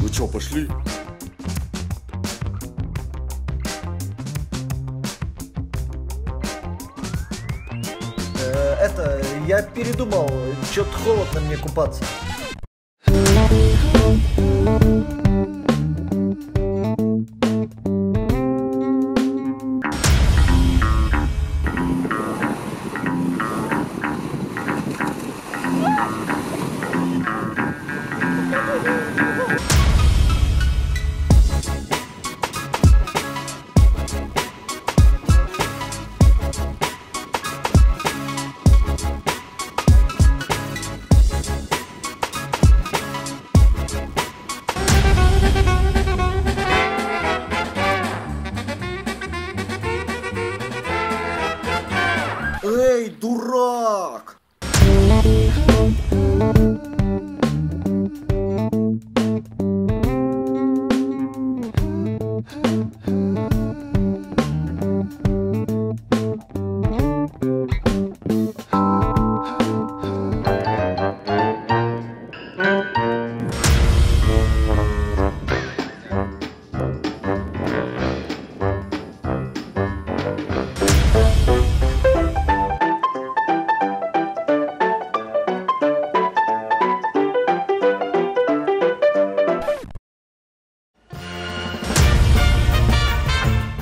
Ну чё, пошли? Э, это, я передумал, чё-то холодно мне купаться. ¡Ey, turro!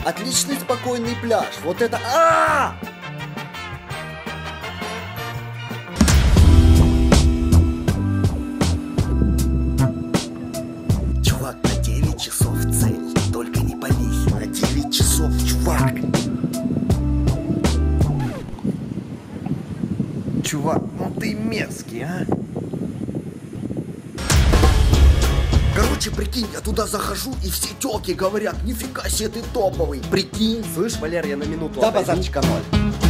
Отличный спокойный пляж. Вот это... А! Чувак, на 9 часов цель. Только не пались. На 9 часов, чувак. Чувак, ну ты мерзкий, а? Короче, прикинь, я туда захожу, и все телки говорят, нифига себе ты топовый. Прикинь. Слышь, Валер, я на минуту Да, базарчика ноль.